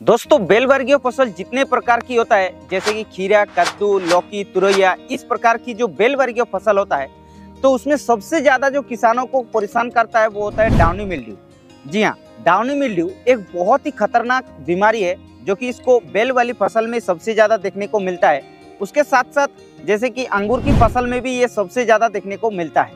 दोस्तों, बेलवर्गीय फ़सल जितने प्रकार की होता है, जैसे कि खीरा, कद्दू, लौकी, तुरैया, इस प्रकार की जो बेल वर्गीय फ़सल होता है तो उसमें सबसे ज़्यादा जो किसानों को परेशान करता है वो होता है डाउनी मिल्ड्यू जी हाँ डाउनी मिल्ड्यू एक बहुत ही खतरनाक बीमारी है, जो कि इसको बेल वाली फ़सल में सबसे ज़्यादा देखने को मिलता है। उसके साथ साथ जैसे कि अंगूर की फ़सल में भी ये सबसे ज़्यादा देखने को मिलता है।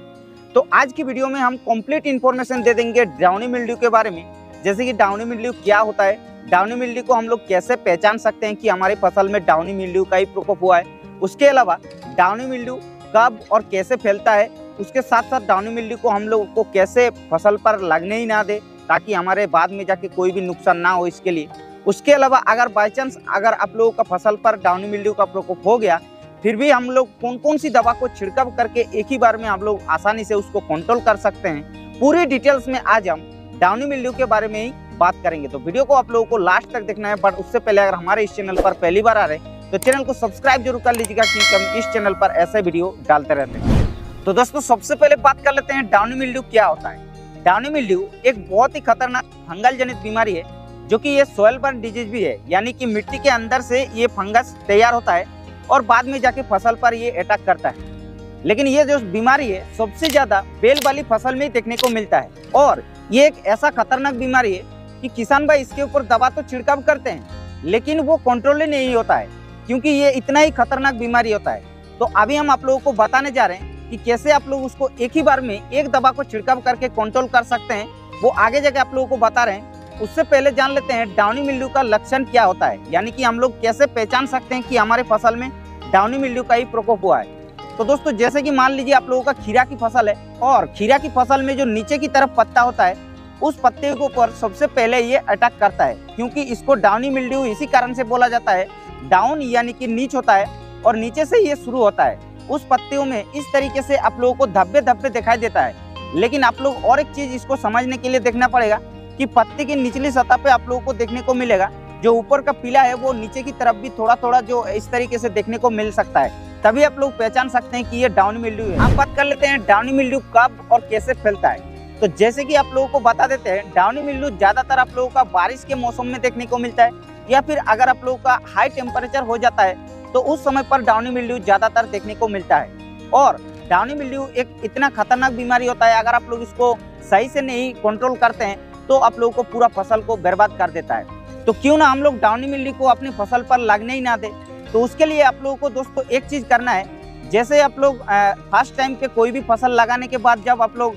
तो आज की वीडियो में हम कंप्लीट इन्फॉर्मेशन दे देंगे डाउनी मिल्ड्यू के बारे में, जैसे कि डाउनी मिल्ड्यू क्या होता है डाउनी मिल्ड्यू को हम लोग कैसे पहचान सकते हैं कि हमारी फ़सल में डाउनी मिल्ड्यू का ही प्रकोप हुआ है? उसके अलावा डाउनी मिल्ड्यू कब और कैसे फैलता है? उसके साथ साथ डाउनी मिल्ड्यू को हम लोग को कैसे फ़सल पर लगने ही ना दे, ताकि हमारे बाद में जाके कोई भी नुकसान ना हो इसके लिए। उसके अलावा, अगर बाई चांस अगर आप लोगों का फ़सल पर डाउनी मिल्ड्यू का प्रकोप हो गया, फिर भी हम लोग कौन कौन सी दवा को छिड़काव करके एक ही बार में हम लोग आसानी से उसको कंट्रोल कर सकते हैं? पूरी डिटेल्स में आज हम डाउनी मिल्ड्यू के बारे में ही बात करेंगे। तो वीडियो को आप लोगों को लास्ट तक देखना है, बट उससे पहले अगर हमारे इस चैनल पर पहली बार आ रहे हैं तो चैनल को सब्सक्राइब ज़रूर कर लीजिएगा, क्योंकि हम इस चैनल पर ऐसे वीडियो डालते रहते हैं। तो दोस्तों, सबसे पहले बात कर लेते हैं, डाउनी मिल्ड्यू क्या होता है? डाउनी मिल्ड्यू एक बहुत ही खतरनाक फंगल जनित बीमारी है, जो कि ये सोयल बर्न डिज़ीज़ भी है, यानी कि मिट्टी के अंदर से ये फंगस तैयार होता है और बाद में जाके फ़सल पर ये अटैक करता है। लेकिन ये जो बीमारी है, सबसे ज़्यादा बेल वाली फ़सल में ही देखने को मिलता है। और ये एक ऐसा खतरनाक बीमारी है कि किसान भाई इसके ऊपर दवा तो छिड़काव करते हैं, लेकिन वो कंट्रोल ही नहीं होता है, क्योंकि ये इतना ही खतरनाक बीमारी होता है। तो अभी हम आप लोगों को बताने जा रहे हैं कि कैसे आप लोग उसको एक ही बार में एक दवा को छिड़काव करके कंट्रोल कर सकते हैं, वो आगे जाके आप लोगों को बता रहे हैं। उससे पहले जान लेते हैं डाउनी मिल्ड्यू का लक्षण क्या होता है, यानी कि हम लोग कैसे पहचान सकते हैं कि हमारे फ़सल में डाउनी मिल्ड्यू का ही प्रकोप हुआ है। तो दोस्तों, जैसे कि मान लीजिए आप लोगों का खीरा की फ़सल है, और खीरा की फ़सल में जो नीचे की तरफ़ पत्ता होता है उस पत्ते के ऊपर सबसे पहले ये अटैक करता है, क्योंकि इसको डाउनी मिल्ड्यू इसी कारण से बोला जाता है। डाउन यानी कि नीच होता है और नीचे से ये शुरू होता है। उस पत्तियों में इस तरीके से आप लोगों को धब्बे धब्बे दिखाई देता है। लेकिन आप लोग और एक चीज़ इसको समझने के लिए देखना पड़ेगा कि पत्ते की निचली सतह पे आप लोगों को देखने को मिलेगा। जो ऊपर का पीला है, वो नीचे की तरफ़ भी थोड़ा थोड़ा जो इस तरीके से देखने को मिल सकता है। तभी आप लोग पहचान सकते हैं कि ये डाउनी मिल्ड्यू है। हम बात कर लेते हैं डाउनी मिल्ड्यू कब और कैसे फैलता है। तो जैसे कि आप लोगों को बता देते हैं डाउनी मिल्ड्यू ज़्यादातर आप लोगों का बारिश के मौसम में देखने को मिलता है, या फिर अगर आप लोगों का हाई टेम्परेचर हो जाता है तो उस समय पर डाउनी मिल्ड्यू ज़्यादातर देखने को मिलता है। और डाउनी मिल्ड्यू एक इतना खतरनाक बीमारी होता है, अगर आप लोग इसको सही से नहीं कंट्रोल करते हैं तो आप लोगों को पूरा फ़सल को बर्बाद कर देता है। तो क्यों ना हम लोग डाउनी मिल्ड्यू को अपनी फ़सल पर लगने ही ना दे? तो उसके लिए आप लोगों को दोस्तों एक चीज़ करना है जैसे आप लोग फ़र्स्ट टाइम के कोई भी फ़सल लगाने के बाद जब आप लोग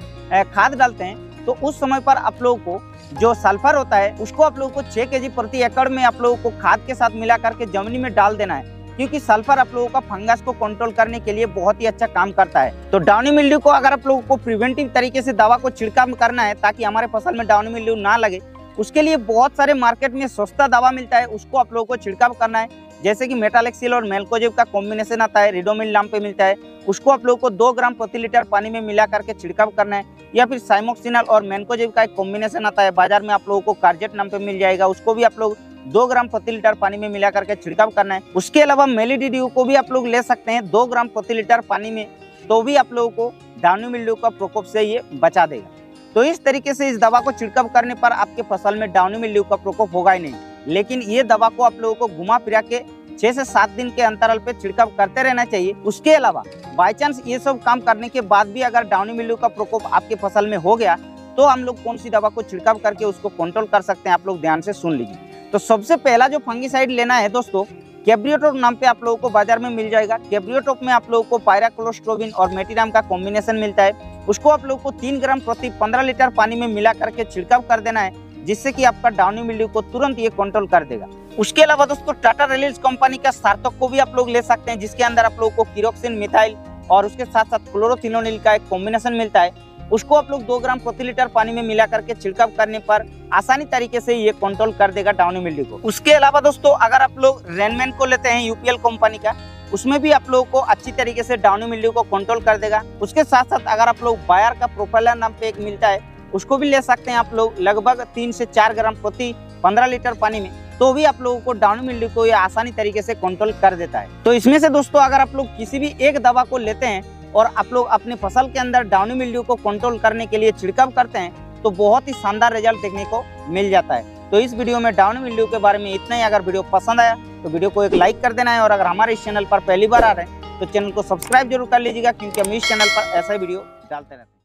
खाद डालते हैं तो उस समय पर आप लोगों को जो सल्फ़र होता है, उसको आप लोगों को छह के प्रति एकड़ में आप लोगों को खाद के साथ मिला करके ज़मीन में डाल देना है। क्योंकि सल्फ़र आप लोगों का फंगस को कंट्रोल करने के लिए बहुत ही अच्छा काम करता है। तो डाउनी मिल्ड्यू को अगर आप लोगों को प्रिवेंटिव तरीके से दवा को छिड़काव करना है, ताकि हमारे फ़सल में डाउनी मिल्ड्यू ना लगे, उसके लिए बहुत सारे मार्केट में सस्ता दवा मिलता है, उसको आप लोगों को छिड़काव करना है। जैसे कि मेटालेक्सिल और मेलकोजेब का कॉम्बिनेशन आता है रिडोमिल नाम पे मिलता है, उसको आप लोगों को दो ग्राम प्रति लीटर पानी में मिला करके छिड़काव करना है, या फिर साइमोक्सिनल और मेनकोजेब का एक कॉम्बिनेशन आता है, बाज़ार में आप लोगों को कार्जेट नाम पे मिल जाएगा, उसको भी आप लोग दो ग्राम प्रति लीटर पानी में मिला करके छिड़काव करना है। उसके अलावा मेलीडीडीयू को भी आप लोग ले सकते हैं, दो ग्राम प्रति लीटर पानी में तो भी आप लोगों को डाउनी मिल्ड्यू का प्रकोप से ये बचा देगा। तो इस तरीके से इस दवा को छिड़काव करने पर आपके फ़सल में डाउनी मिल्ड्यू का प्रकोप होगा ही नहीं। लेकिन ये दवा को आप लोगों को घुमा फिरा के छह से सात दिन के अंतराल पे छिड़काव करते रहना चाहिए। उसके अलावा बाई चांस ये सब काम करने के बाद भी अगर डाउनी मिल्ड्यू का प्रकोप आपके फ़सल में हो गया तो हम लोग कौन सी दवा को छिड़काव करके उसको कंट्रोल कर सकते हैं, आप लोग ध्यान से सुन लीजिए। तो सबसे पहला जो फंगीसाइड लेना है दोस्तों कैब्रियोटोप नाम पे आप लोगों को बाज़ार में मिल जाएगा। कैब्रियोटोप में आप लोगों को पायराक्लोस्ट्रोबिन और मेटीराम का कॉम्बिनेशन मिलता है। उसको आप लोगों को तीन ग्राम प्रति पंद्रह लीटर पानी में मिला करके छिड़काव कर देना है। जिससे कि आपका डाउनी मिल्ड्यू को तुरंत ये कंट्रोल कर देगा। उसके अलावा दोस्तों, टाटा रेलिस कंपनी का सार्थक को भी आप लोग ले सकते हैं, जिसके अंदर आप लोगों को किरोक्सिन, मिथाइल और उसके साथ साथ क्लोरोथिनोनिल का एक कॉम्बिनेशन मिलता है। उसको आप लोग दो ग्राम प्रति लीटर पानी में मिला करके छिड़काव करने पर आसानी तरीके से ये कंट्रोल कर देगा डाउनी मिल्ड्यू को। उसके अलावा दोस्तों, अगर आप लोग रेनमैन को लेते हैं यूपीएल कंपनी का, उसमें भी आप लोगों को अच्छी तरीके से डाउनी मिल्ड्यू को कंट्रोल कर देगा। उसके साथ साथ अगर आप लोग बायर का प्रोफाइलर नाम पे एक मिलता है उसको भी ले सकते हैं आप लोग, लगभग तीन से चार ग्राम प्रति पंद्रह लीटर पानी में तो भी आप लोगों को डाउन मिल्ड्यू को ये आसानी तरीके से कंट्रोल कर देता है। तो इसमें से दोस्तों, अगर आप लोग किसी भी एक दवा को लेते हैं और आप लोग अपने फ़सल के अंदर डाउनी मिल्ड्यू को कंट्रोल करने के लिए छिड़काव करते हैं तो बहुत ही शानदार रिज़ल्ट देखने को मिल जाता है। तो इस वीडियो में डाउन विंडो के बारे में इतना ही। अगर वीडियो पसंद आया तो वीडियो को एक लाइक कर देना है और अगर हमारे इस चैनल पर पहली बार आ रहे हैं तो चैनल को सब्सक्राइब ज़रूर कर लीजिएगा, क्योंकि हम इस चैनल पर ऐसा वीडियो डालते रहते हैं।